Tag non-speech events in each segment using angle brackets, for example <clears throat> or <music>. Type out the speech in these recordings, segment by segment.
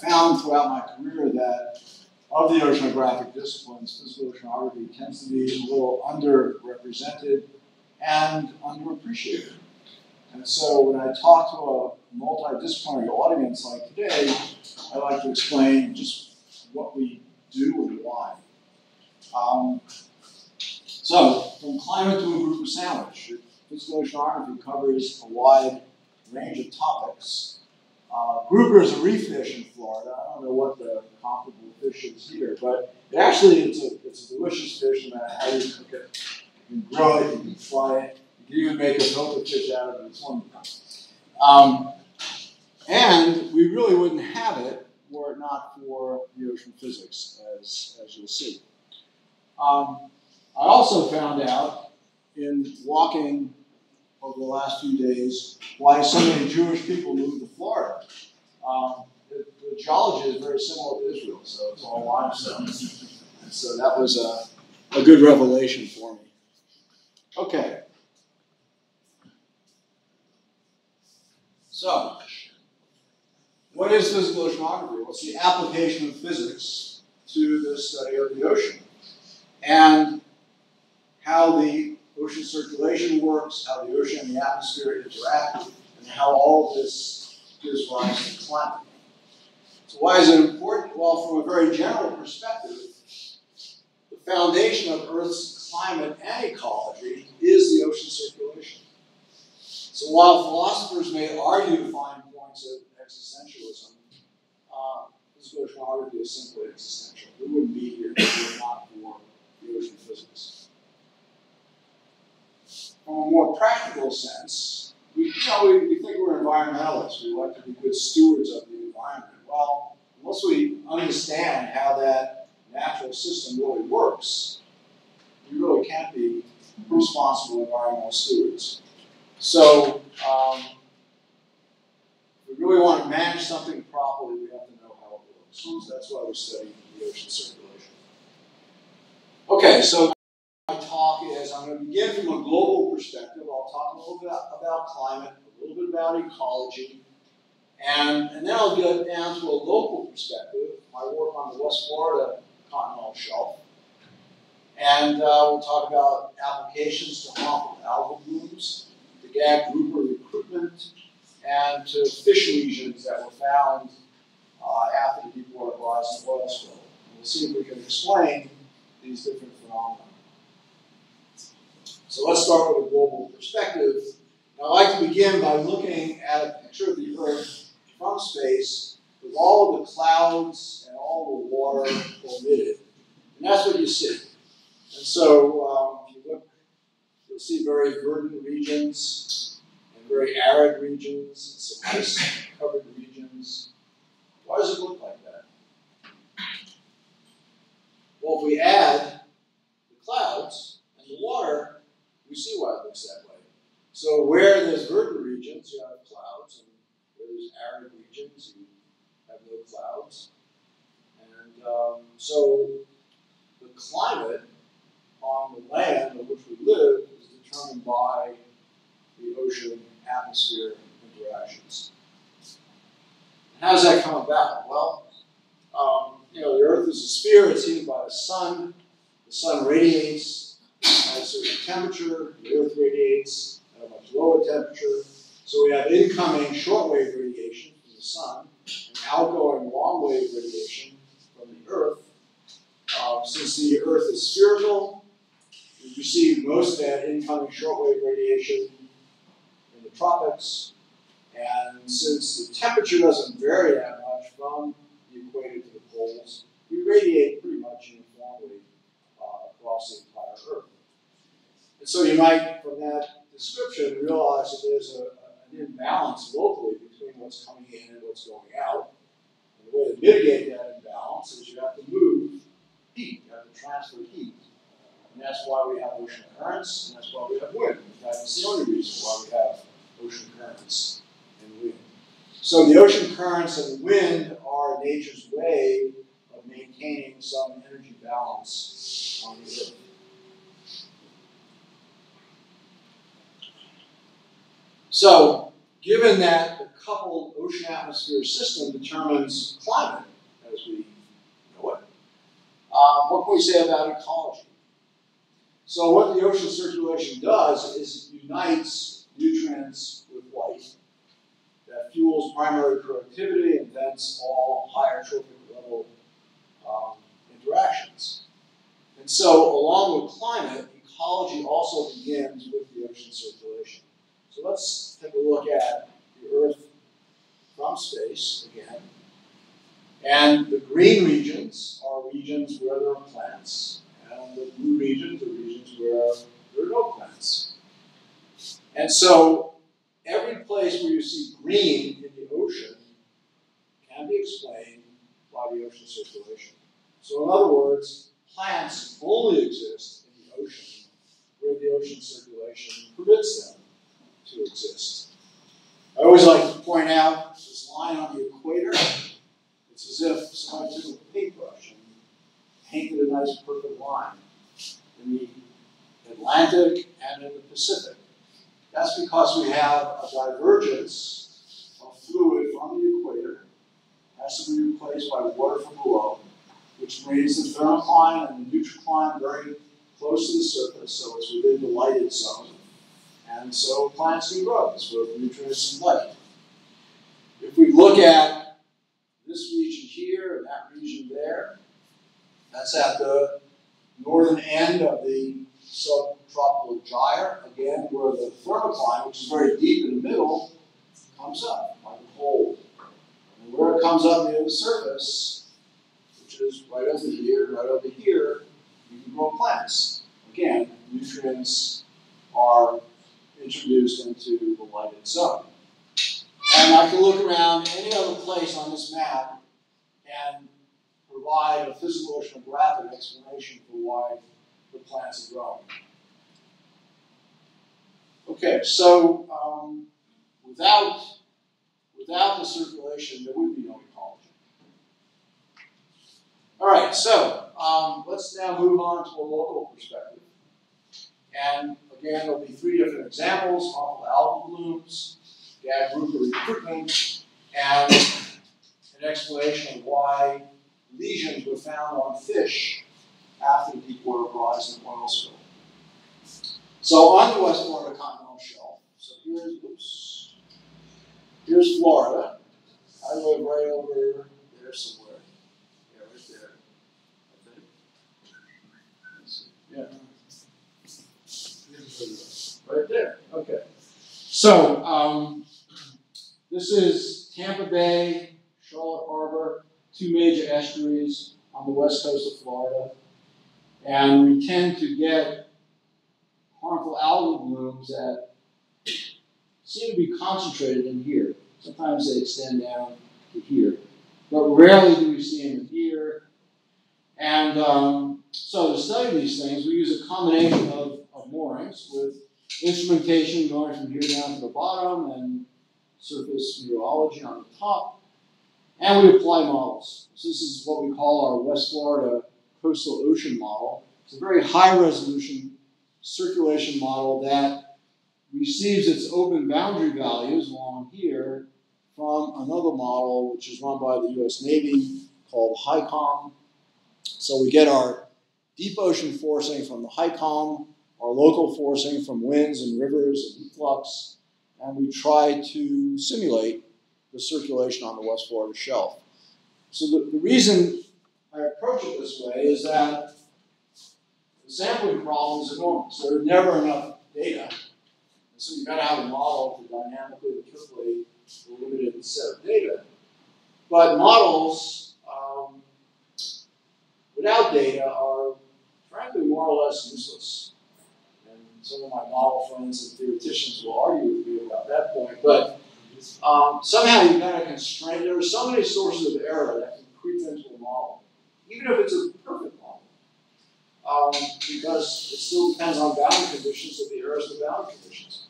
found throughout my career that of the oceanographic disciplines, physical oceanography tends to be a little underrepresented and underappreciated. And so when I talk to a multidisciplinary audience like today, I like to explain just what we do and why. Um, so, from climate to a grouper sandwich, physical oceanography covers a wide range of topics. Uh, grouper is a reef fish in Florida. I don't know what the comparable fish is here, but it actually it's a, it's a delicious fish no matter how you cook it. You can grill it, you can fry it, you can even make a filter fish out of it. It's wonderful. Um, and we really wouldn't have it were it not for the ocean physics, as, as you'll see. Um, I also found out in walking over the last few days why so many Jewish people moved to Florida. Um, the, the, geology is very similar to Israel, so it's all limestone. so that was a, a good revelation for me. Okay. So, what is physical oceanography? Well, it's the application of physics to the study of the ocean. And how the ocean circulation works, how the ocean and the atmosphere interact, and how all this gives rise to climate. So why is it important? Well, from a very general perspective, the foundation of Earth's climate and ecology is the ocean circulation. So while philosophers may argue fine points of existentialism, uh, physical oceanography is simply existential. We wouldn't be here if it were not for the ocean physics. From a more practical sense, we, you know, we, we think we're environmentalists. We like to be good stewards of the environment. Well, unless we understand how that natural system really works, we really can't be responsible environmental stewards. So, um, if we really want to manage something properly, we have to know how it works. So that's why we're studying the ocean circulation. Okay, so my talk is I'm going to begin from a global perspective. I'll talk a little bit about climate, a little bit about ecology, and, and then I'll get down to a local perspective, my work on the West Florida continental shelf. And uh, we'll talk about applications to harmful algal blooms, to gag grouper recruitment, and to fish lesions that were found uh, after the Deepwater Horizon oil spill. We'll see if we can explain these different phenomena. So let's start with a global perspective. I'd like to begin by looking at a picture of the Earth from space with all the clouds and all the water omitted. And that's what you see. And so, um, if you look, you'll see very verdant regions and very arid regions and some ice covered regions. Why does it look like that? Well, if we add the clouds and the water, we see why it looks that way. So where there's verdant regions, you have clouds, and where there's arid regions, you have no clouds. And um, so the climate on the land on which we live is determined by the ocean atmosphere interactions. And how does that come about? Well, um, you know, the Earth is a sphere, it's heated by the sun. The sun radiates at a certain temperature, the Earth radiates at a much lower temperature. So we have incoming shortwave radiation from the sun outgoing long-wave radiation from the Earth. Um, since the Earth is spherical, we receive most of that incoming shortwave radiation in the tropics. And since the temperature doesn't vary that much from the equator to the poles, we radiate pretty much uniformly uh, across the entire Earth. And so you might, from that description, realize that there's a, an imbalance locally between what's coming in and what's going out. Way to mitigate that imbalance is you have to move heat, you have to transfer heat. And that's why we have ocean currents, and that's why we have wind. In fact, the only reason why we have ocean currents and wind. So the ocean currents and wind are nature's way of maintaining some energy balance on the Earth. So, given that the coupled ocean atmosphere system determines climate as we know it, um, what can we say about ecology? So what the ocean circulation does is it unites nutrients with light that fuels primary productivity and thence all higher trophic level um, interactions. And so along with climate, ecology also begins with the ocean circulation. So let's take a look at the Earth from space again. And the green regions are regions where there are plants, and the blue regions are regions where there are no plants. And so every place where you see green in the ocean can be explained by the ocean circulation. So in other words, plants only exist in the ocean where the ocean circulation permits them to exist. I always like to point out this line on the equator. It's as if somebody took a paintbrush and painted a nice perfect line in the Atlantic and in the Pacific. That's because we have a divergence of fluid from the equator has to be replaced by water from below, which brings the thermocline and the nutricline very close to the surface, so it's within the lighted zone. And so plants can grow. It's both nutrients and light. If we look at this region here and that region there, that's at the northern end of the subtropical gyre, again, where the thermocline, which is very deep in the middle, comes up like a hole. And where it comes up near the surface, which is right over here, right over here, you can grow plants. Again, nutrients are introduced into the lighted zone. And I can look around any other place on this map and provide a physical oceanographic explanation for why the plants are growing. Okay, so um, without, without the circulation, there would be no ecology. All right, so um, let's now move on to a local perspective. And again, there'll be three different examples, harmful algal blooms, gag grouper recruitment, and an explanation of why lesions were found on fish after the Deepwater Horizon oil spill. So on the West Florida continental shelf, so here's, oops, here's Florida. I live right over there somewhere. Yeah, right there. Yeah. Right there. Okay. So um, this is Tampa Bay, Charlotte Harbor, two major estuaries on the west coast of Florida. And we tend to get harmful algal blooms that seem to be concentrated in here. Sometimes they extend down to here. But rarely do we see them here. And um, so to study these things, we use a combination of, of moorings with instrumentation going from here down to the bottom and surface meteorology on the top. And we apply models. So this is what we call our West Florida coastal ocean model. It's a very high resolution circulation model that receives its open boundary values along here from another model which is run by the US Navy called HYCOM. So we get our deep ocean forcing from the HYCOM, our local forcing from winds and rivers and flux, and we try to simulate the circulation on the West Florida shelf. So the, the reason I approach it this way is that the sampling problem is enormous. There are never enough data. So you've got to have a model to dynamically interpolate a limited set of data. But models um, without data are frankly more or less useless. Some of my model friends and theoreticians will argue with me about that point. But um, somehow you've got to constrain. There are so many sources of error that can creep into a model, even if it's a perfect model, um, because it still depends on boundary conditions of the errors of the boundary conditions.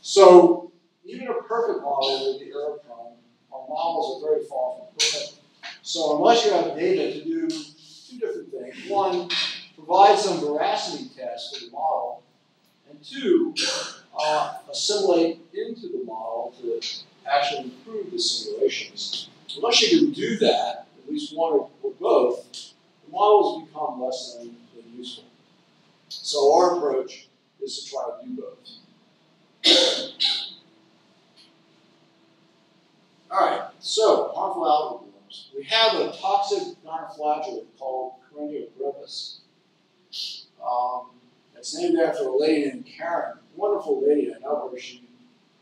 So even a perfect model will be error prone. Our models are very far from perfect. So unless you have data to do two different things, one, provide some veracity test for the model, two, uh, assimilate into the model to actually improve the simulations. Unless you can do that, at least one or, or both, the models become less than, than useful. So our approach is to try to do both. <coughs> All right, so harmful blooms. We have a toxic dinoflagellate called Karenia brevis. Um, it's named after a lady named Karen, wonderful lady. I know her. She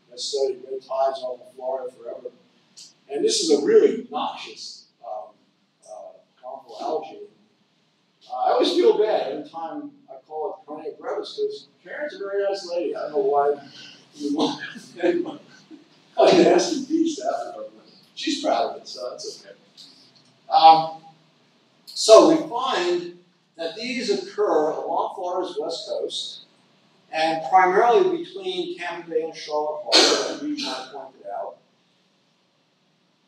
has studied red tides off of Florida forever. And this is a really noxious um, uh, harmful algae. Uh, I always feel bad every time I call it Karenia brevis because Karen's a very nice lady. I don't know why you want can ask you beach after her. She's proud of it, so that's okay. Um, so we find that these occur along Florida's west coast and primarily between Tampa Bay and Charlotte Harbor, the region I pointed out.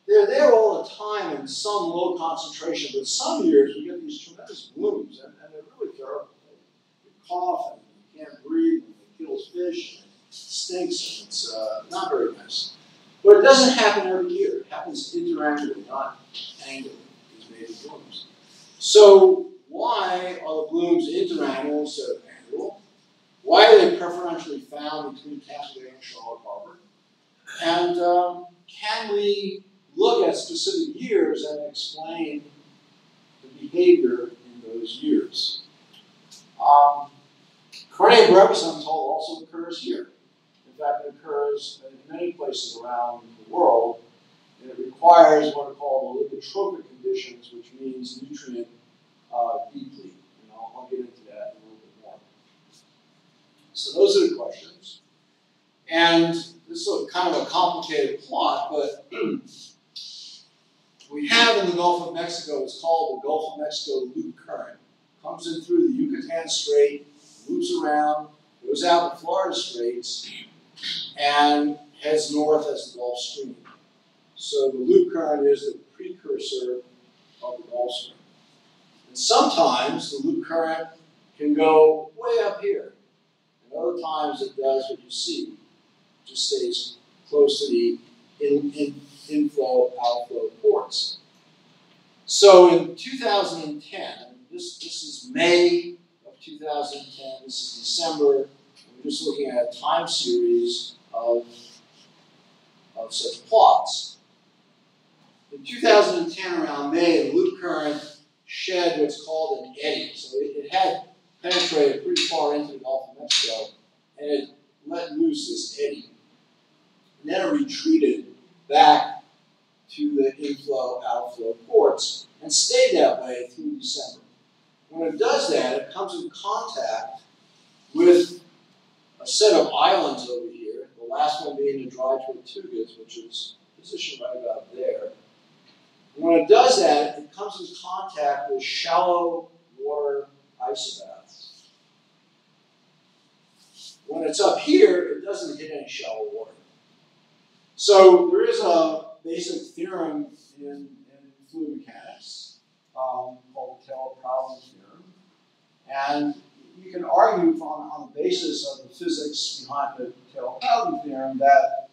They're there all the time in some low concentration, but some years we get these tremendous blooms, and, and they're really terrible. They, cough and you can't breathe, and it kills fish, and it stinks, and it's uh, not very nice. But it doesn't happen every year. It happens interannually, not annually, these major blooms. So why are the blooms interannual instead of annual? Why are they preferentially found between Bay and Charlotte Harbor? And um, can we look at specific years and explain the behavior in those years? Um, Karenia brevis, I'm told, also occurs here. In fact, it occurs in many places around the world, and it requires what are called oligotrophic conditions, which means nutrient uh, deeply. And I'll, I'll get into that a little bit more. So those are the questions. And this is kind of a complicated plot, but <clears throat> we have in the Gulf of Mexico, it's called the Gulf of Mexico Loop Current. Comes in through the Yucatan Strait, loops around, goes out the Florida Straits, and heads north as the Gulf Stream. So the loop current is the precursor of the Gulf Stream. And sometimes the loop current can go way up here. And other times it does what you see. It just stays close to the in, in, inflow outflow ports. So in 2010, this, this is May of 2010, this is December, we're just looking at a time series of, of such plots. In 2010, around May, the loop current shed what's called an eddy. So it, it had penetrated pretty far into the Gulf of Mexico, and it let loose this eddy. And then it retreated back to the inflow outflow ports and stayed that way through December. When it does that, it comes in contact with a set of islands over here, the last one being the dry Tortugas, which is positioned right about there. When it does that, it comes in contact with shallow water isobaths. When it's up here, it doesn't hit any shallow water. So there is a basic theorem in, in fluid mechanics um, called the Taylor-Proudman theorem. And you can argue on, on the basis of the physics behind the Taylor-Proudman theorem that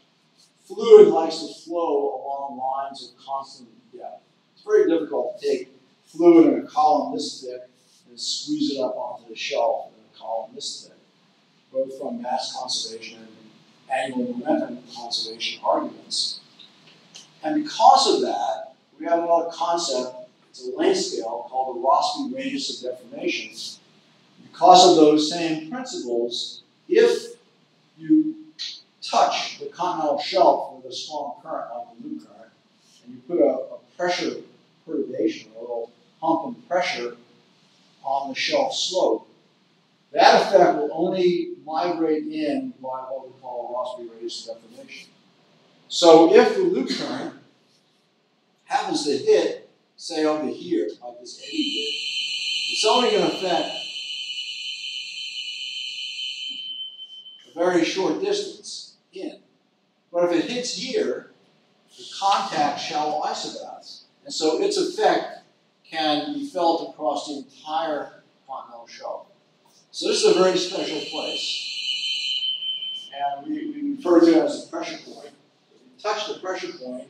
fluid likes to flow along lines of constant depth. It's very difficult to take fluid in a column this thick and squeeze it up onto the shelf in a column this thick, both from mass conservation and angular momentum conservation arguments. And because of that, we have another concept, it's a length scale called the Rossby radius of deformation. Because of those same principles, if you touch the continental shelf with a strong current like the loop current, and you put a, a pressure perturbation, a little hump in pressure on the shelf slope, that effect will only migrate in by what we call Rossby radius deformation. So if the loop current happens to hit, say over here, like this eddy did, it's only going to affect a very short distance in. But if it hits here, contact shallow isobaths. And so its effect can be felt across the entire continental shelf. So this is a very special place. and we, we refer to it as the pressure point. If you touch the pressure point,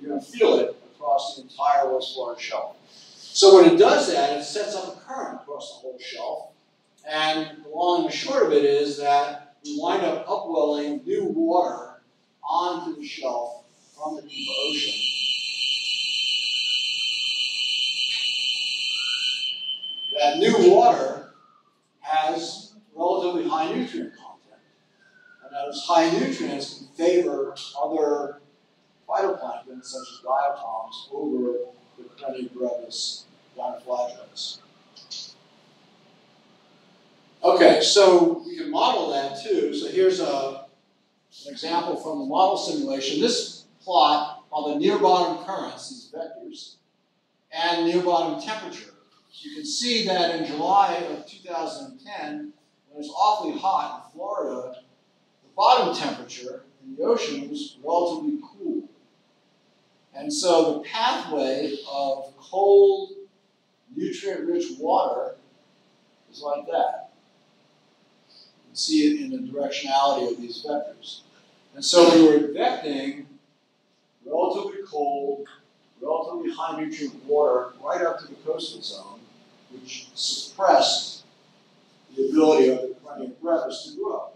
you're going to feel it across the entire West Florida shelf. So when it does that, it sets up a current across the whole shelf. And the long and short of it is that we wind up upwelling new water onto the shelf from the deep ocean. That new water has relatively high nutrient content. And those high nutrients can favor other phytoplankton, such as diatoms, over the Karenia brevis dinoflagellates. Okay, so we can model that too. So here's a, an example from the model simulation. This plot are the near bottom currents, these vectors, and near bottom temperature. You can see that in July of 2010, when it was awfully hot in Florida, the bottom temperature in the ocean was relatively cool. And so the pathway of cold, nutrient-rich water is like that. You can see it in the directionality of these vectors. And so we were vecting relatively cold, relatively high nutrient water right up to the coastal zone, which suppressed the ability of the Karenia brevis to grow.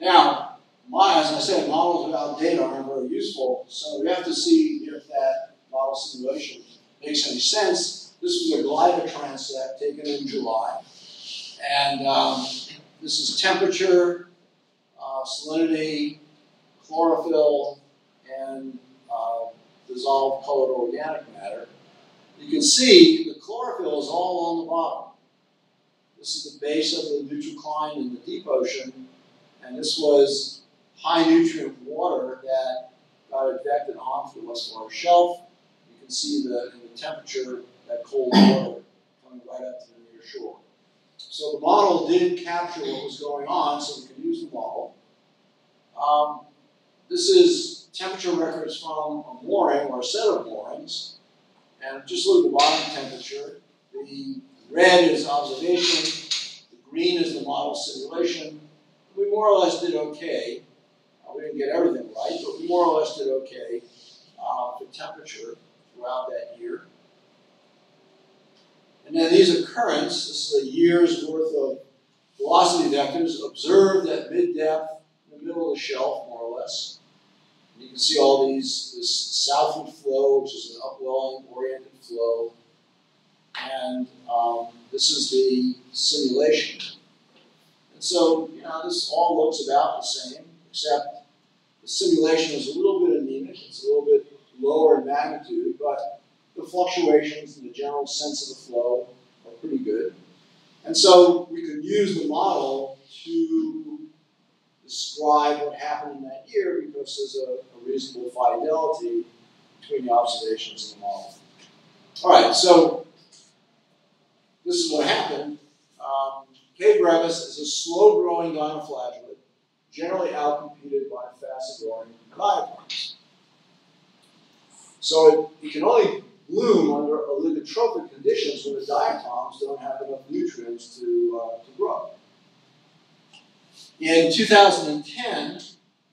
Now, my, as I said, models without data aren't very useful, so we have to see if that model simulation makes any sense. This was a glider transect taken in July, and um, this is temperature, uh, salinity, chlorophyll, and uh, dissolved colored organic matter. You can see the chlorophyll is all on the bottom. This is the base of the nutricline in the deep ocean, and this was high nutrient water that got ejected onto the West Florida shelf. You can see the, the temperature, that cold water coming right up to the near shore. So the model did capture what was going on, so we can use the model. Um, this is temperature records from a mooring or a set of moorings. And just look at the bottom temperature. The red is observation, the green is the model simulation. We more or less did okay. Uh, we didn't get everything right, but we more or less did okay uh, for temperature throughout that year. And then these are currents. This is a year's worth of velocity vectors observed at mid-depth middle of the shelf, more or less. And you can see all these, this southward flow, which is an upwelling oriented flow. And um, this is the simulation. And so, you know, this all looks about the same, except the simulation is a little bit anemic, it's a little bit lower in magnitude, but the fluctuations and the general sense of the flow are pretty good. And so we could use the model to describe what happened in that year because there's a, a reasonable fidelity between the observations and the model. All right, so this is what happened. Um, K. brevis is a slow-growing dinoflagellate, generally outcompeted by fast-growing diatoms. So it, it can only bloom under oligotrophic conditions when the diatoms don't have enough nutrients to, uh, to grow. In 2010,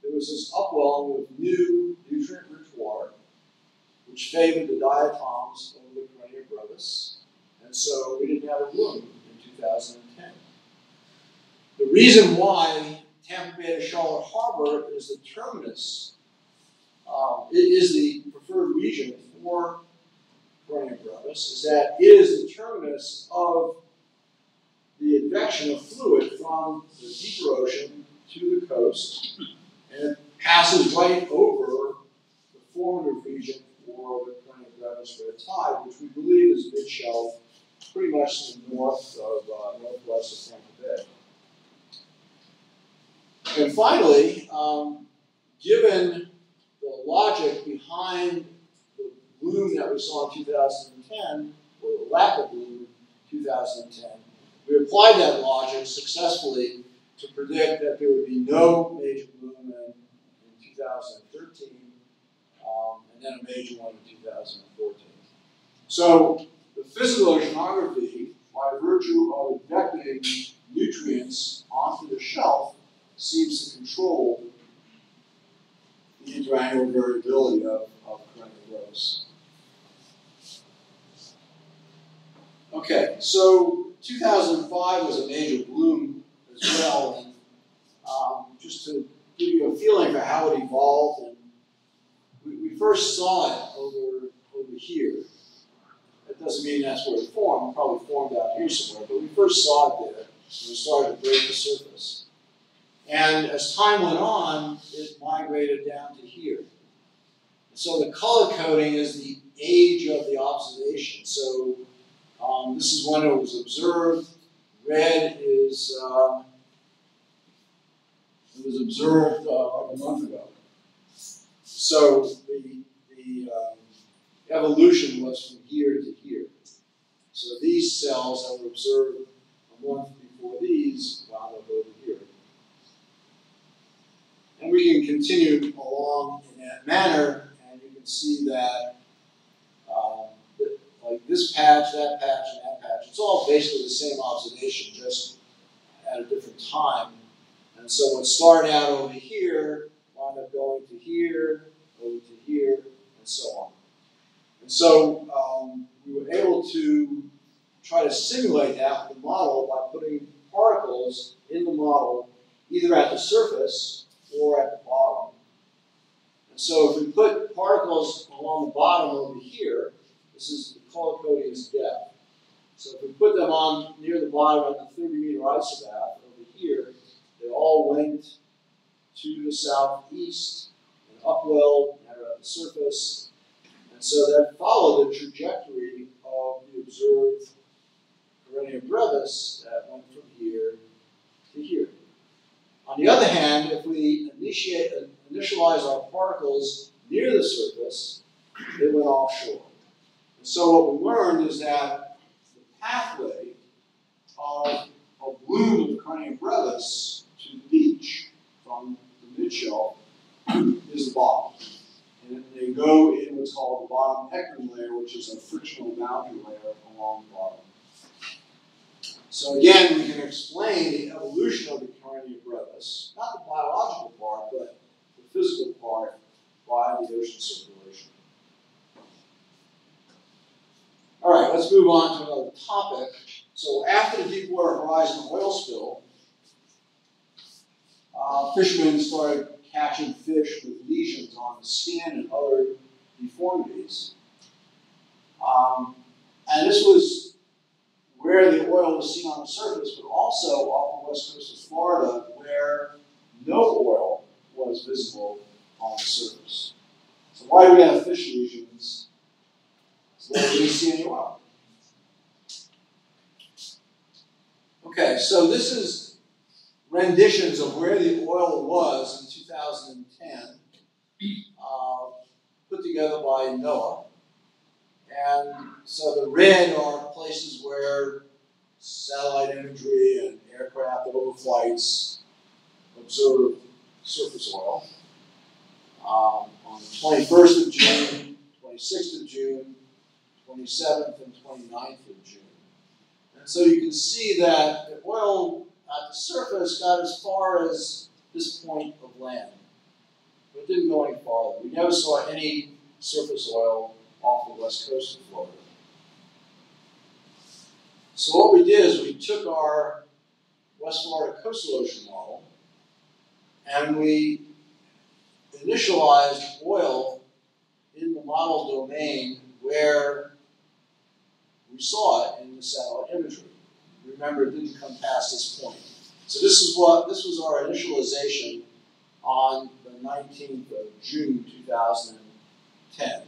there was this upwelling of new nutrient-rich water, which favored the diatoms over the Karenia brevis, and so we didn't have a bloom in 2010. The reason why Tampa Bay to Charlotte Harbor is the terminus, um, it is the preferred region for Karenia brevis, is that it is the terminus of the advection of fluid from the deeper ocean to the coast, and it passes right over the formative region for the Karenia brevis red tide, which we believe is mid-shelf, pretty much to the north of uh, northwest of Tampa Bay. And finally, um, given the logic behind the bloom that we saw in 2010, or the lack of bloom in 2010, we applied that logic successfully to predict that there would be no major bloom in, in 2013, um, and then a major one in 2014. So the physical oceanography, by virtue of ejecting nutrients onto the shelf seems to control the interannual variability of, of perennial growths. Okay, so 2005 was a major bloom as well, and um, just to give you a feeling for how it evolved, and we, we first saw it over over here. That doesn't mean that's where it formed. It probably formed out here somewhere, but we first saw it there. And it started to break the surface. And as time went on, it migrated down to here. So the color coding is the age of the observation. So um, this is when it was observed. Red is uh, it was observed uh, a month ago. So the the um, evolution was from here to here. So these cells that were observed a month before these wound up over here. And we can continue along in that manner, and you can see that um, like this patch, that patch, and that patch, it's all basically the same observation, just at a different time. And so what started out over here wound up going to here, over to here, and so on. And so um, we were able to try to simulate that with the model by putting particles in the model either at the surface or at the bottom. And so if we put particles along the bottom over here, this is the color coding is depth. So if we put them on near the bottom at the 30 meter isobath over here, they all went to the southeast and upwell at the surface. And so that followed the trajectory of the observed Karenia brevis that went from here to here. On the other hand, if we initiate, initialize our particles near the surface, they went offshore. And so what we learned is that the pathway of a bloom of Karenia brevis to the beach from the midshelf is the bottom. And they go in what's called the bottom Ekman layer, which is a frictional boundary layer along the bottom. So again, we can explain the evolution of the Karenia brevis, not the biological part, but the physical part by the ocean circulation. All right, let's move on to another topic. So after the Deepwater Horizon oil spill, uh, fishermen started catching fish with lesions on the skin and other deformities. Um, and this was where the oil was seen on the surface, but also off the west coast of Florida where no oil was visible on the surface. So why do we have fish lesions so that we see any oil? Okay, so this is renditions of where the oil was in 2010, uh, put together by NOAA. And so the red are places where satellite imagery and aircraft overflights observe surface oil. Um, on the 21st of June, 26th of June, 27th and 29th of June. And so you can see that oil at the surface got as far as this point of land, but didn't go any farther. We never saw any surface oil off the west coast of Florida. So what we did is we took our West Florida coastal ocean model and we initialized oil in the model domain where we saw it in the satellite imagery. Remember, it didn't come past this point. So this is what this was our initialization on the 19th of June 2010.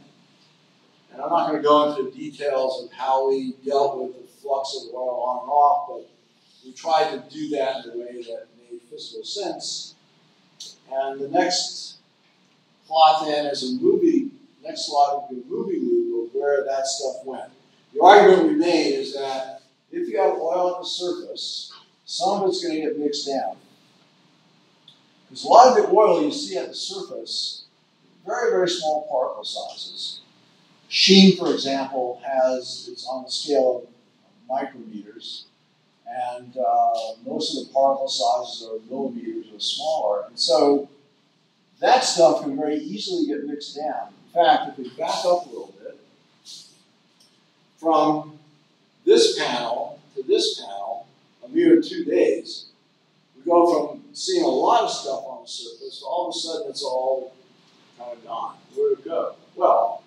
And I'm not going to go into the details of how we dealt with the flux of oil on and off, but we tried to do that in a way that made physical sense. And the next plot then is a movie, next slide would be a movie loop of where that stuff went. The argument we made is that if you have oil on the surface, some of it's going to get mixed down. Because a lot of the oil you see at the surface, very, very small particle sizes. Sheen, for example, has it's on the scale of micrometers. and uh, most of the particle sizes are millimeters or smaller. And so that stuff can very easily get mixed down. In fact, if we back up a little bit, from this panel to this panel, a mere two days, we go from seeing a lot of stuff on the surface all of a sudden it's all kind of gone. Where'd it go? Well,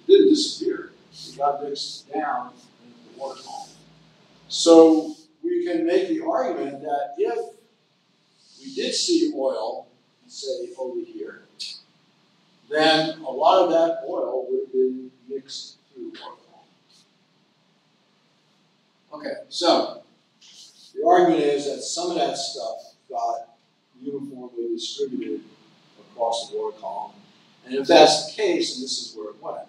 it didn't disappear. It got mixed down into the water column. So we can make the argument that if we did see oil, say over here, then a lot of that oil would have been mixed through water. Okay, so the argument is that some of that stuff got uniformly distributed across the water column. And if that's the case, and this is where it went.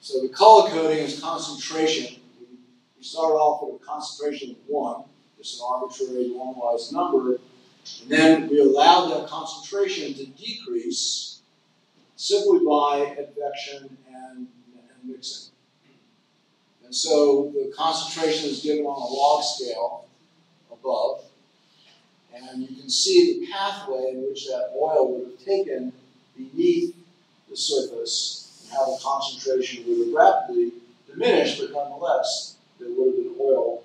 So the color coding is concentration. We started off with a concentration of one, just an arbitrary normalized number, and then we allowed that concentration to decrease simply by advection and, and mixing. And so the concentration is given on a log scale above, and you can see the pathway in which that oil would have taken beneath the surface and how the concentration would have rapidly diminished, but nonetheless, there would have been oil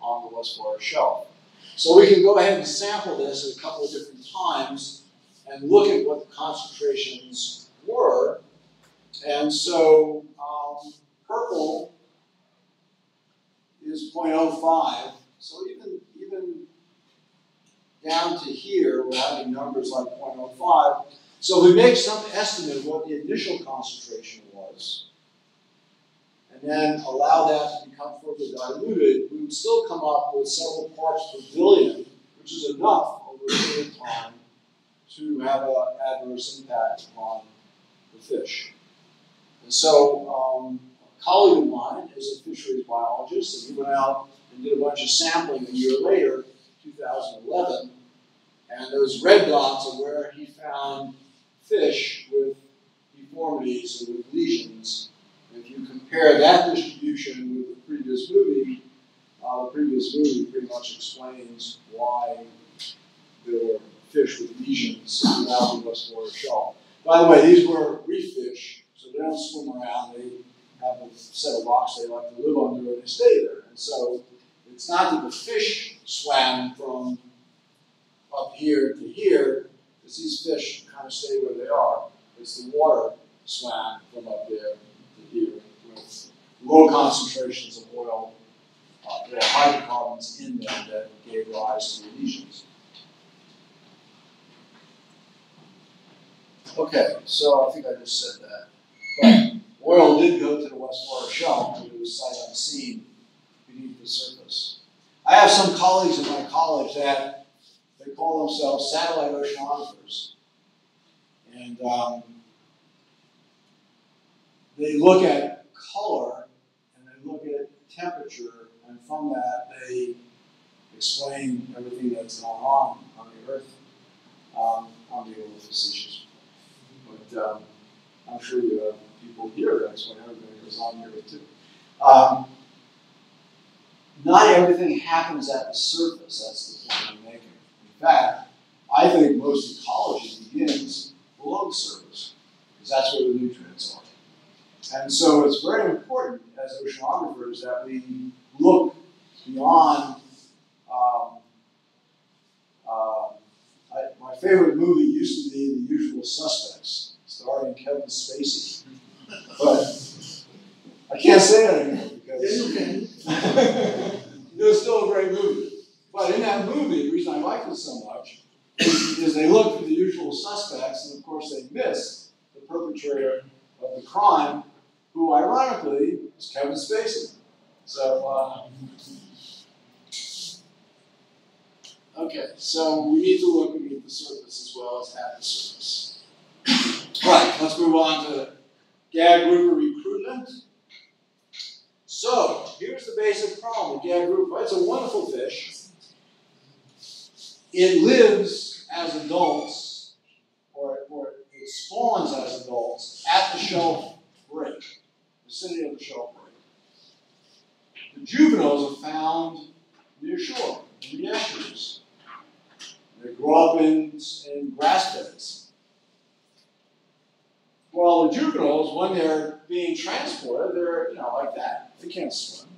on the West Westwater Shelf. So we can go ahead and sample this at a couple of different times and look at what the concentrations were. And so um, purple is 0.05. So even, even down to here, we're having numbers like 0.05. So we make some estimate of what the initial concentration was, and then allow that to become further diluted, we would still come up with several parts per billion, which is enough over a period of time to have an adverse impact on the fish. And so um, colleague of mine is a fisheries biologist, and he went out and did a bunch of sampling a year later, 2011. And those red dots are where he found fish with deformities and with lesions. And if you compare that distribution with the previous movie, uh, the previous movie pretty much explains why there were fish with lesions throughout the West Westwater Shelf. By the way, these were reef fish, so they don't swim around. They have a set of rocks they like to live under and they stay there. And so it's not that the fish swam from up here to here, because these fish kind of stay where they are. It's the water swam from up there to here with low concentrations of oil. Uh, there are hydrocarbons in them that gave rise to the lesions. Okay, so I think I just said that. Oil did go to the West Florida Shelf, but it was sight unseen beneath the surface. I have some colleagues in my college that they call themselves satellite oceanographers. And um, they look at color and they look at temperature, and from that they explain everything that's going on on the Earth. Um, I'm being a little facetious, but um, I'm sure you have people here that explain everything that goes on here too. Um, not everything happens at the surface. That's the point I'm making. In fact, I think most ecology begins below the surface, because that's where the nutrients are. And so it's very important as oceanographers that we look beyond. Um, uh, I, my favorite movie used to be The Usual Suspects, starring Kevin Spacey. But I can't say that anymore because <laughs> it was still a great movie. But in that movie, the reason I liked it so much is, is they looked for the usual suspects, and of course they missed the perpetrator of the crime, who ironically is Kevin Spacey. So, uh, okay, so we need to look beneath the surface as well as at the surface. Right, let's move on to gag grouper recruitment. So, here's the basic problem with gag grouper. It's a wonderful fish. It lives as adults, or, or it spawns as adults at the shelf break, vicinity of the shelf break. the juveniles are found near shore, in the estuaries. They grow up in, in grass beds. Well, the juveniles, when they're being transported, they're, you know, like that. They can't swim.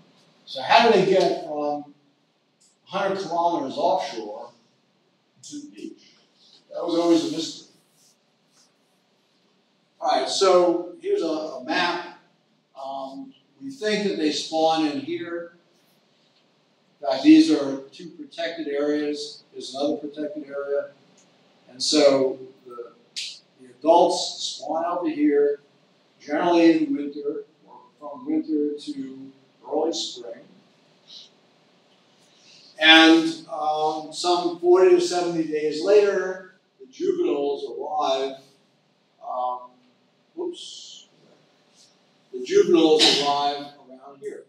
So how do they get from 100 kilometers offshore to the beach? That was always a mystery. All right, so here's a, a map. Um, we think that they spawn in here. Fact, these are two protected areas. There's another protected area. And so adults spawn over here, generally in winter, or from winter to early spring. And um, some 40 to 70 days later, the juveniles arrive. Um, whoops. The juveniles arrive around here.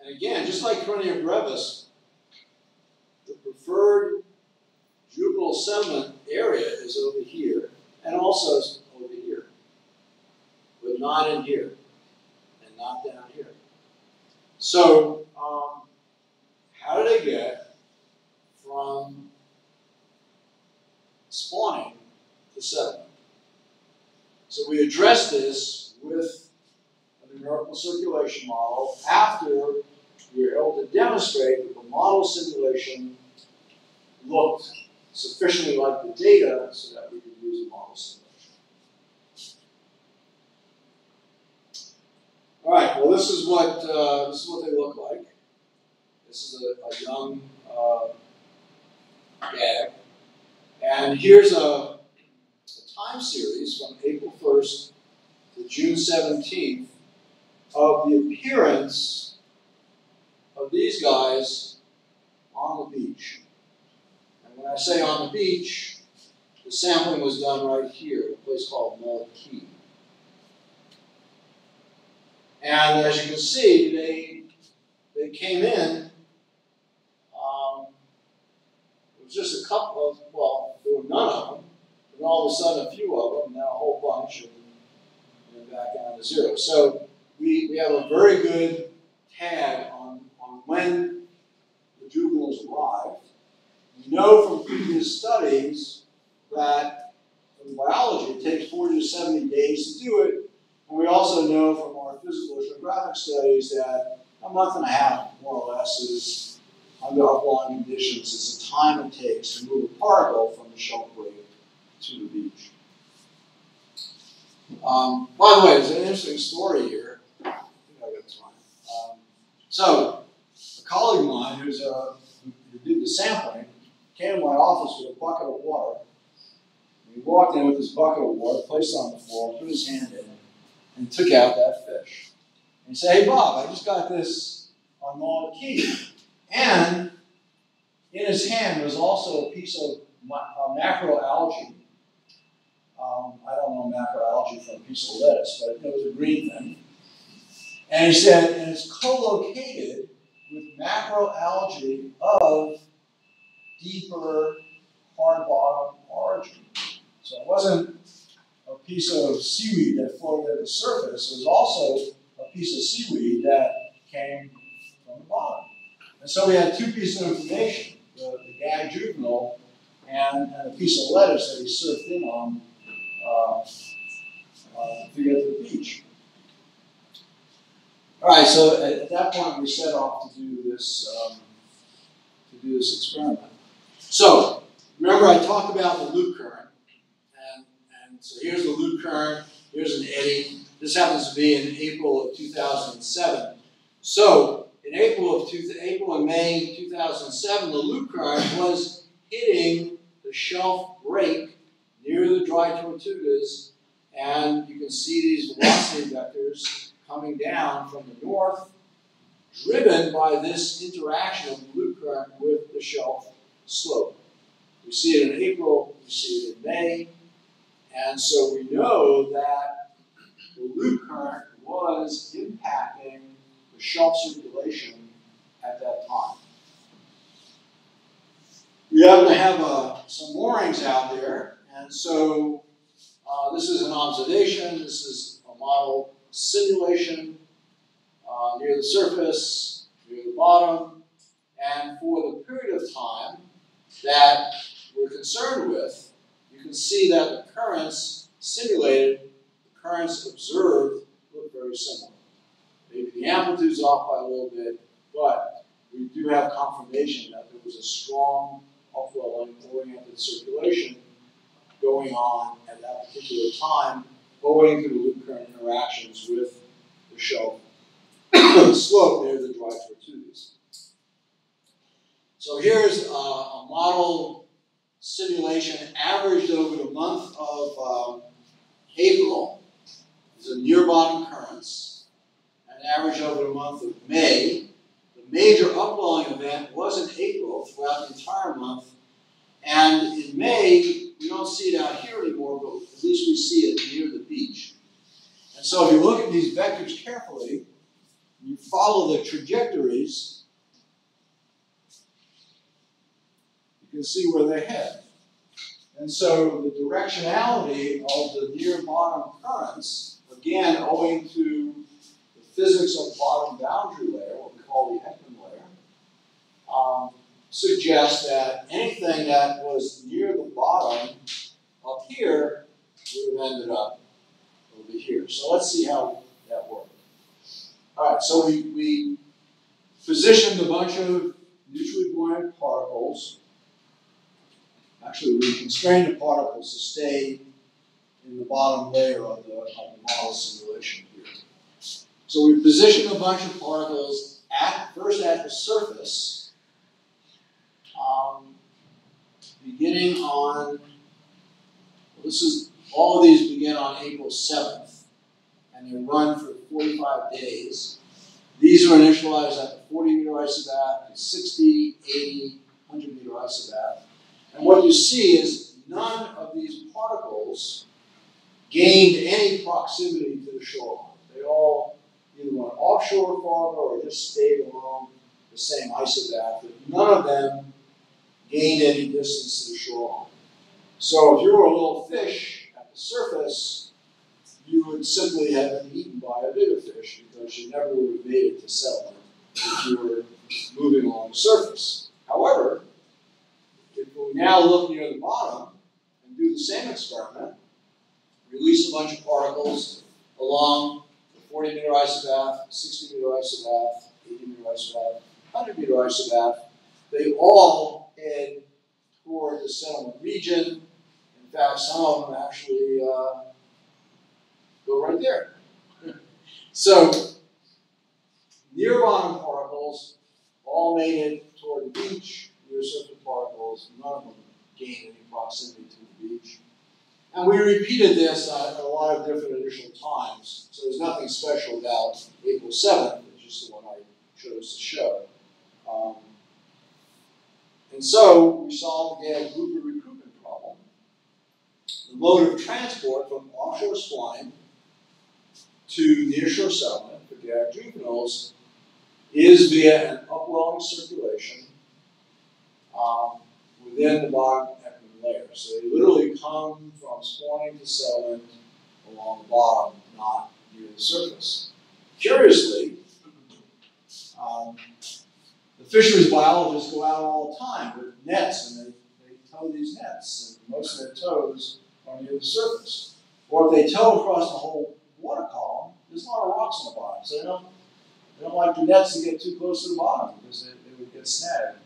And again, just like Karenia brevis, the preferred juvenile settlement area is over here, and also over here, but not in here, and not down here. So, um, how do they get from spawning to settlement? So we addressed this with a numerical circulation model after we were able to demonstrate that the model simulation looked sufficiently like the data so that we can use a model simulation. All right, well this is what uh, this is what they look like. This is a, a young uh, gag. And here's a, a time series from April 1st to June 17th of the appearance of these guys on the beach. And I say on the beach, the sampling was done right here, a place called Mullet Key. And as you can see, they, they came in um, it was just a couple of, well, there were none of them, and all of a sudden a few of them, now a whole bunch, and, and back down to zero. So we, we have a very good tag on, on when the juveniles arrived. Know from previous studies that in biology it takes 40 to 70 days to do it, and we also know from our physical oceanographic studies that a month and a half, more or less, is under upwelling conditions is the time it takes to move a particle from the shelf break to the beach. Um, by the way, there's an interesting story here. Um, so, a colleague of mine who's a, uh, who did the sampling came to my office with a bucket of water. He walked in with this bucket of water, placed it on the floor, put his hand in, it, and took out that fish. And he said, Hey, Bob, I just got this on Mullet Key. And in his hand was also a piece of uh, macroalgae. Um, I don't know macroalgae from a piece of lettuce, but it was a green thing. And he said, and it's co-located with macroalgae of deeper hard bottom origin. So it wasn't a piece of seaweed that floated at the surface, it was also a piece of seaweed that came from the bottom. And so we had two pieces of information, the, the gag juvenile and, and, a piece of lettuce that he surfed in on uh, uh, to get to the beach. All right, so at, at, that point we set off to do this um, to do this experiment. So remember I talked about the loop current, and, and so here's the loop current, here's an eddy. This happens to be in April of 2007. So in April of two, April and May 2007, the loop current was hitting the shelf break near the dry tortugas, and you can see these velocity vectors coming down from the north, driven by this interaction of the loop current with the shelf slope. We see it in April, we see it in May, and so we know that the loop current was impacting the shelf circulation at that time. We happen to have uh, some moorings out there, and so uh, this is an observation, this is a model simulation. uh, near the surface, near the bottom, and for the period of time that we're concerned with, you can see that the currents simulated, the currents observed look very similar. Maybe the amplitude's off by a little bit, but we do have confirmation that there was a strong upwelling oriented circulation going on at that particular time, owing to the loop current interactions with the shelf <coughs> slope near the dry tortugas. So here's uh, a model simulation averaged over the month of um, April. These are near bottom currents, and averaged over the month of May. The major upwelling event was in April throughout the entire month, and in May, we don't see it out here anymore, but at least we see it near the beach. And so if you look at these vectors carefully, you follow the trajectories, you can see where they head. And so the directionality of the near bottom currents, again, owing to the physics of the bottom boundary layer, what we call the Ekman layer, um, suggests that anything that was near the bottom up here would have ended up over here. So let's see how that worked. All right, so we, we positioned a bunch of neutrally buoyant particles Actually, we constrain the particles to stay in the bottom layer of the, of the model simulation here. So we position a bunch of particles at first at the surface, um, beginning on, well, this is, all of these begin on April 7th, and they run for 45 days. These are initialized at the 40 meter isobath, 60, 80, 100 meter isobath. And what you see is none of these particles gained any proximity to the shoreline. They all either went offshore farther or just stayed along the same isobath, but none of them gained any distance to the shoreline. So if you were a little fish at the surface, you would simply have been eaten by a bigger fish because you never would have made it to settlement if you were moving along the surface. However, if we now look near the bottom and do the same experiment, release a bunch of particles along the 40 meter isobath, 60 meter isobath, 80 meter isobath, 100 meter isobath, they all head toward the settlement region. In fact, some of them actually uh, go right there. <laughs> so, near bottom particles all made it toward the beach, near surface particles, none of them gained any proximity to the beach. And we repeated this at a lot of different initial times, so there's nothing special about April 7th, which is the one I chose to show. Um, and so we solved the gag grouper recruitment problem. The mode of transport from offshore spawning to nearshore settlement for gag juveniles is via an upwelling circulation um, within the bottom Ekman layer. So they literally come from spawning to settlement along the bottom, not near the surface. Curiously, um, the fisheries biologists go out all the time with nets and they, they tow these nets, and most of their tows are near the surface. Or if they tow across the whole water column, there's a lot of rocks on the bottom, so they don't, they don't like the nets to get too close to the bottom because they, they would get snagged.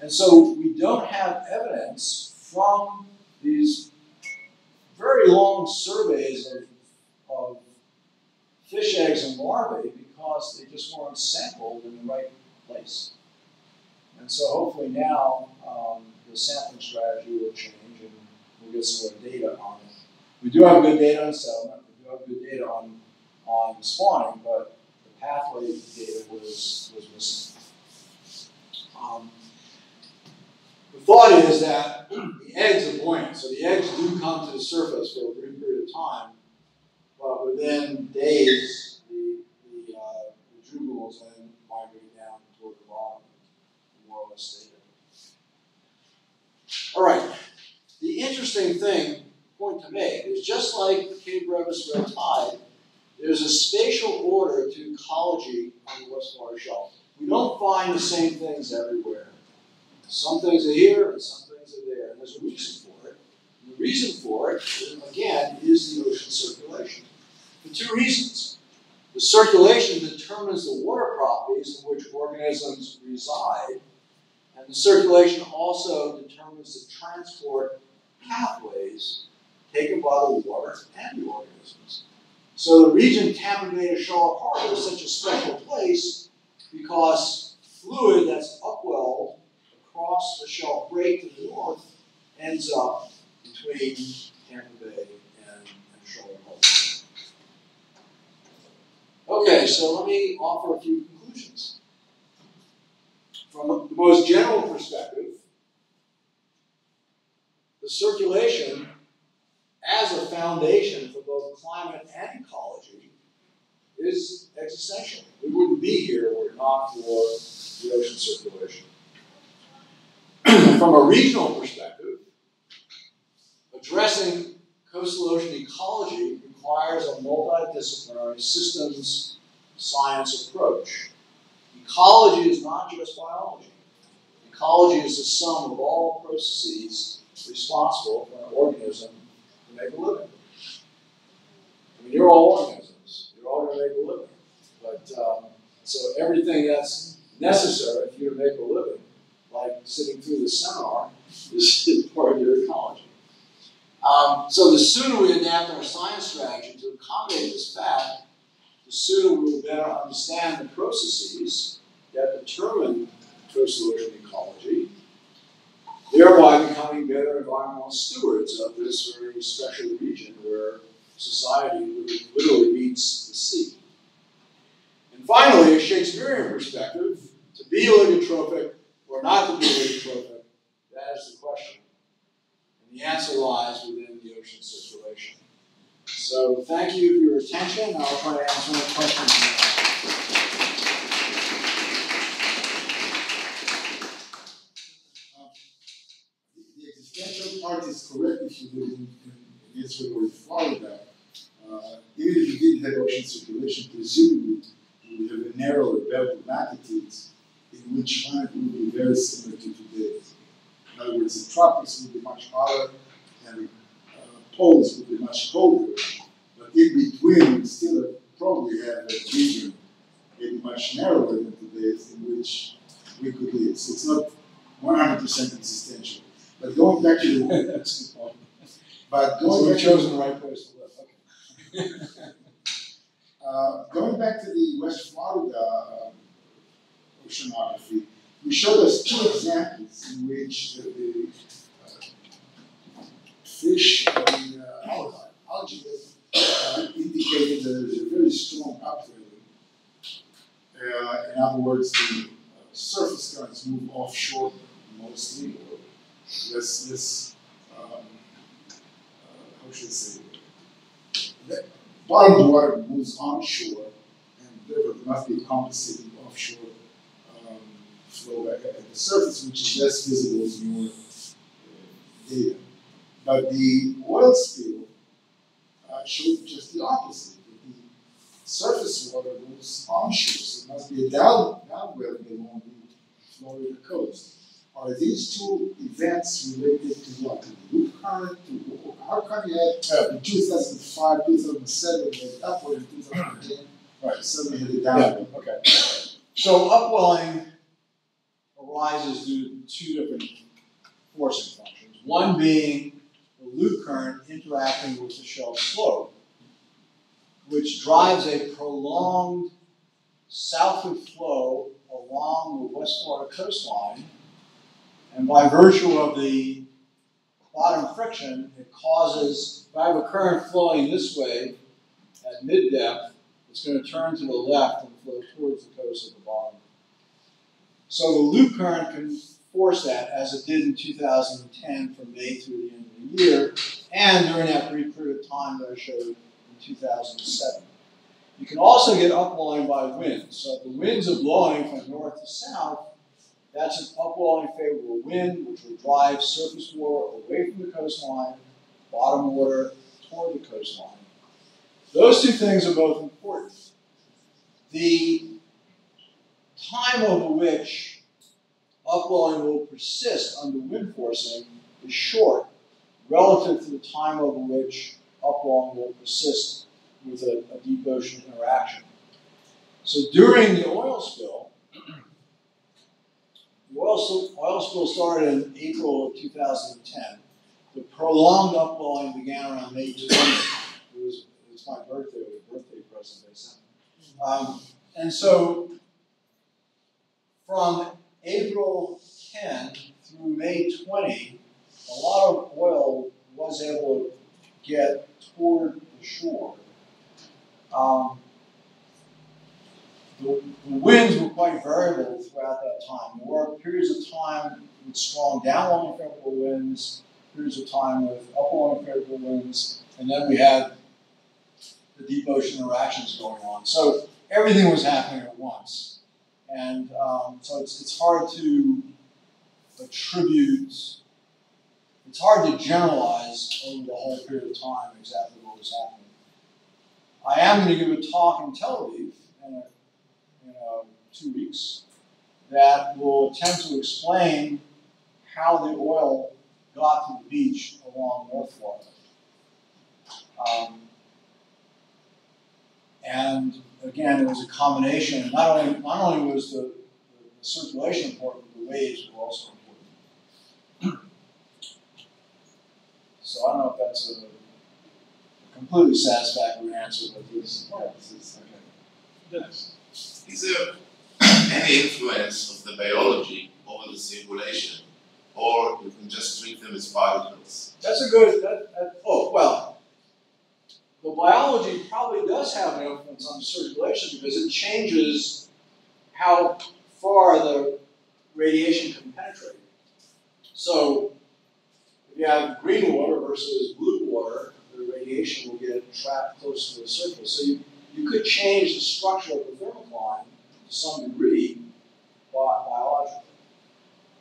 And so we don't have evidence from these very long surveys of, of fish eggs and larvae because they just weren't sampled in the right place. And so hopefully now um, the sampling strategy will change and we'll get some more data on it. We do have good data on settlement, we do have good data on, on spawning, but the pathway data was, was missing. Um, the thought is that the eggs are buoyant, so the eggs do come to the surface for a brief period of time, but within days, the, the, uh, the juveniles then migrate down toward the bottom, more or less stay. All right, the interesting thing, point to make, is just like the K. brevis red tide, there's a spatial order to ecology on the West Florida Shelf. We don't find the same things everywhere. Some things are here and some things are there, and there's a reason for it. And the reason for it, again, is the ocean circulation. For two reasons. The circulation determines the water properties in which organisms reside, and the circulation also determines the transport pathways taken by the water and the organisms. So the region Tampa Charlotte Harbor is such a special place because fluid that's upwelled the shelf break to the north ends up between Tampa Bay and, and Charlotte. Okay, so let me offer a few conclusions. From the most general perspective, the circulation as a foundation for both climate and ecology is existential. We wouldn't be here were it not for the ocean circulation. From a regional perspective, addressing coastal ocean ecology requires a multidisciplinary systems science approach. Ecology is not just biology. Ecology is the sum of all processes responsible for an organism to make a living. I mean, you're all organisms. You're all going to make a living. But um, so everything that's necessary for you to make a living, like sitting through the seminar, is, <laughs> part of your ecology. Um, so the sooner we adapt our science strategy to accommodate this fact, the sooner we will better understand the processes that determine coastal ocean ecology, thereby becoming better environmental stewards of this very special region where society literally meets the sea. And finally, a Shakespearean perspective, to be oligotrophic or not to be oligotrophic, that is the question. And the answer lies within the ocean circulation. So thank you for your attention. I'll try to answer any questions. the existential part is correct if you live in, in Israel or in Florida. Uh, even if you didn't have ocean circulation, presumably you would have a narrower belt of latitudes in which climate would be very similar to today. In other words, the tropics would be much hotter and the uh, poles would be much colder. But in between, we still probably have a region maybe much narrower than today's in which we could live. So it's not 100% existential. But going back to the point. but going back chosen the right place to live. <laughs> Uh, going back to the West Florida uh, oceanography, we showed us two examples in which the, the uh, fish and uh, algae, algae uh, indicated a very strong upwelling. Uh, in other words, the uh, surface currents move offshore mostly, or less, less um, uh, how should I say, the bottom water moves onshore, and therefore there must be compensating offshore at, the surface, which is less visible in your uh, data. But the oil spill uh, showed just the opposite. The surface water goes onshore, so it must be a down downwelling along the Florida coast. Are these two events related to what? To the loop current? To how come you had in 2005, 2007, you had upward in 2010, Right. suddenly had a Yeah, okay. So upwelling arises due to two different forcing functions. One being the loop current interacting with the shelf slope, which drives a prolonged southward flow along the West Florida coastline. And by virtue of the bottom friction, it causes, if I have a current flowing this way at mid depth, it's going to turn to the left and flow towards the coast at the bottom. So the loop current can force that, as it did in 2010 from May through the end of the year, and during that brief period of time that I showed in 2007. You can also get upwelling by wind. So if the winds are blowing from north to south, that's an upwelling favorable wind, which will drive surface water away from the coastline, bottom water toward the coastline. Those two things are both important. The time over which upwelling will persist under wind forcing is short relative to the time over which upwelling will persist with a, a deep ocean interaction. So during the oil spill, the oil, spill- oil spill started in April of 2010. The prolonged upwelling began around May 20th. It was, it was my birthday, it was a birthday present they sent. Um, and so from April 10 through May 20, a lot of oil was able to get toward the shore. Um, the, the winds were quite variable throughout that time. There were periods of time with strong downwind favorable winds, periods of time with upwind favorable winds, and then we had the deep ocean interactions going on. So everything was happening at once. And um, so it's, it's hard to attribute, it's hard to generalize over the whole period of time exactly what was happening. I am going to give a talk in Tel Aviv in, a, in a, two weeks that will attempt to explain how the oil got to the beach along North Florida. Um, and again, it was a combination. Not only not only was the, the, the circulation important, but the waves were also important. <clears throat> so I don't know if that's a, a completely satisfactory answer, but this, yeah, this is okay. Yes. Is there any influence of the biology over the circulation, or you can just treat them as particles? That's a good. That, that, oh well, the biology probably does have an influence on circulation because it changes how far the radiation can penetrate. So, if you have green water versus blue water, the radiation will get trapped close to the surface. So you, you could change the structure of the thermocline to some degree bi- biologically.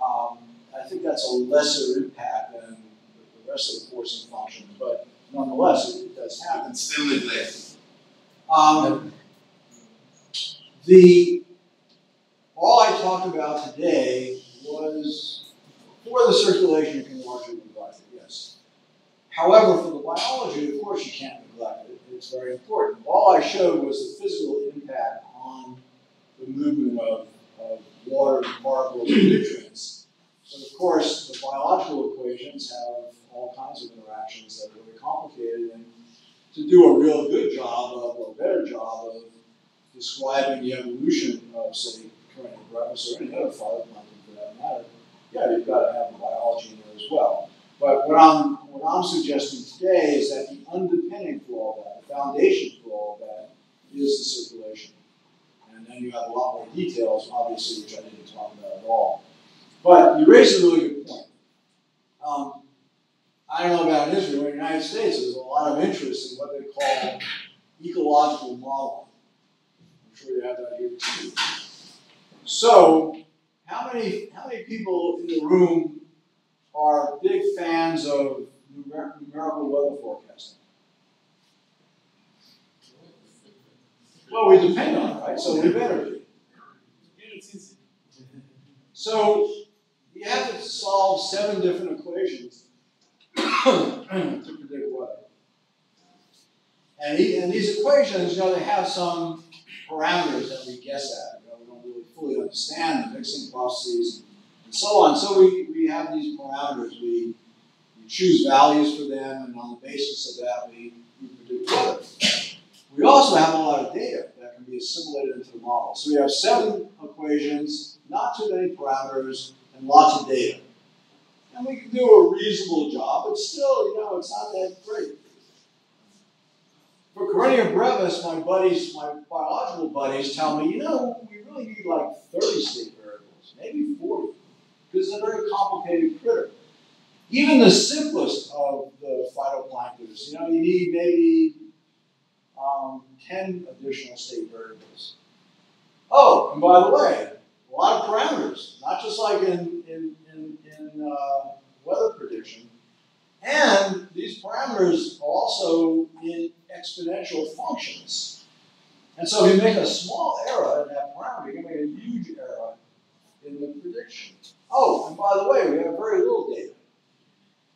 Um, I think that's a lesser impact than the- rest of the forcing functions, but nonetheless, it, does happen. Still neglected. Um, the, all I talked about today was for the circulation, you can largely neglect it, yes. However, for the biology, of course, you can't neglect it. It's very important. All I showed was the physical impact on the movement of, of water particles and nutrients. But of course, the biological equations have all kinds of interactions that are really complicated and to do a real good job of, or a better job of describing the evolution of, say, Karenia brevis or any other phytoplankton for that matter, yeah, you've got to have the biology in there as well. But what I'm, what I'm suggesting today is that the underpinning for all that, the foundation for all that, is the circulation. And then you have a lot more details, obviously, which I didn't talk about at all. But you raise a really good point. Um, I don't know about in Israel, in the United States, there's a lot of interest in what they call ecological modeling. I'm sure you have that here too. So, how many how many people in the room are big fans of numer- numerical weather forecasting? Well, we depend on it, right? So we better be. So you have to solve seven different equations <clears throat> to predict weather. And, he, and these equations, you know, they have some parameters that we guess at. You know, we don't really fully understand the mixing processes and so on. So we, we have these parameters. We, we choose values for them, and on the basis of that, we, we predict weather. We also have a lot of data that can be assimilated into the model. So we have seven equations, not too many parameters, and lots of data. And we can do a reasonable job, but still, you know, it's not that great. For Karenia brevis, my buddies, my biological buddies tell me, you know, really need like 30 state variables, maybe 40, because it's a very complicated critter. Even the simplest of the phytoplanktons, you know, you need maybe um, 10 additional state variables. Oh, and by the way, a lot of parameters, not just like in, in, in, in uh, weather prediction. And these parameters are also in exponential functions. And so if you make a small error in that parameter, you can make a huge error in the prediction. Oh, and by the way, we have very little data.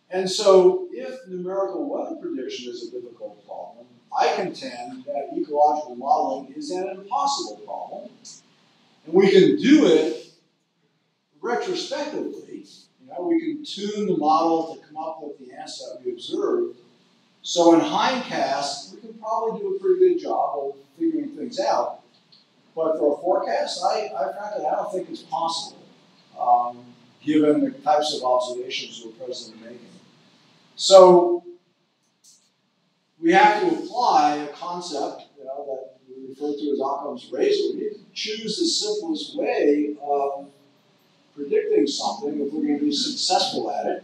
And so if numerical weather prediction is a difficult problem, I contend that ecological modeling is an impossible problem. And we can do it retrospectively. You know, we can tune the model to come up with the answer that we observed. So in hindcast, we can probably do a pretty good job of figuring things out. But for a forecast, I, I frankly, I don't think it's possible, um, given the types of observations we're presently making. So we have to apply a concept you know, that we refer to as Occam's razor. We choose the simplest way of predicting something if we're going to be successful at it.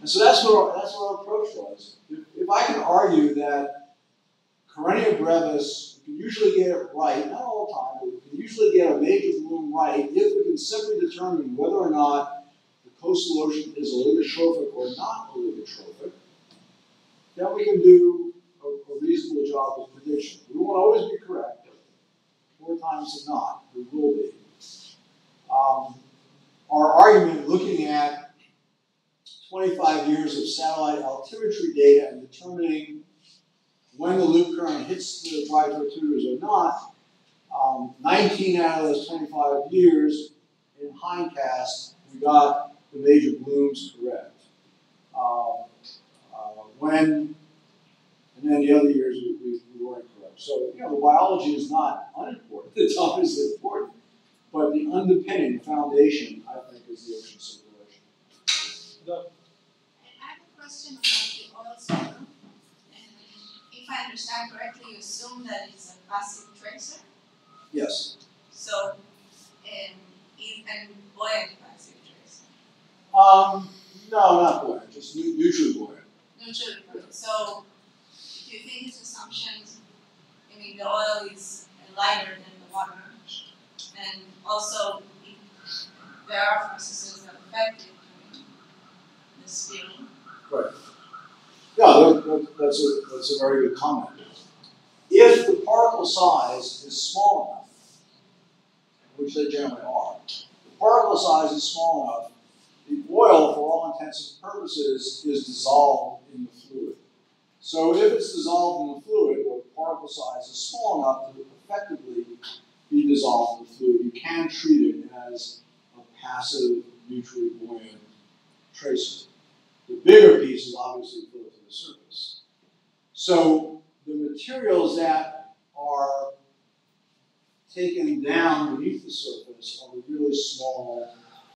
And so that's what our, that's what our approach was. If, if I can argue that Karenia brevis, usually get it right, not all the time, but we can usually get a major bloom right if we can simply determine whether or not the coastal ocean is oligotrophic or not oligotrophic, then we can do a, a reasonable job of prediction. We won't always be correct. More times than not, we will be. Um, our argument looking at 25 years of satellite altimetry data and determining when the loop current hits the dry or not, um, 19 out of those 25 years in hindcast, we got the major blooms correct. Uh, uh, when, and then the other years we, we, we weren't correct. So, you know, the biology is not unimportant, <laughs> it's obviously important. But the underpinning, the foundation, I think, is the ocean circulation. I have a question about the oil spill. And if I understand correctly, you assume that it's a passive tracer. Yes. So, um, in, and buoyant passive tracer. Um, no, not buoyant, just neutrally buoyant. Neutral buoyant. So, do you think his assumptions, I mean, the oil is lighter than the water, and also there are processes that affect it the spilling. Yeah, that, that, that's a, that's a very good comment. If the particle size is small enough, which they generally are, the particle size is small enough, the oil, for all intents and purposes, is dissolved in the fluid. So if it's dissolved in the fluid, or the particle size is small enough to effectively be dissolved in the fluid, you can treat it as a passive, neutrally buoyant tracer. The bigger pieces obviously flow to the surface. So the materials that are taken down beneath the surface are really small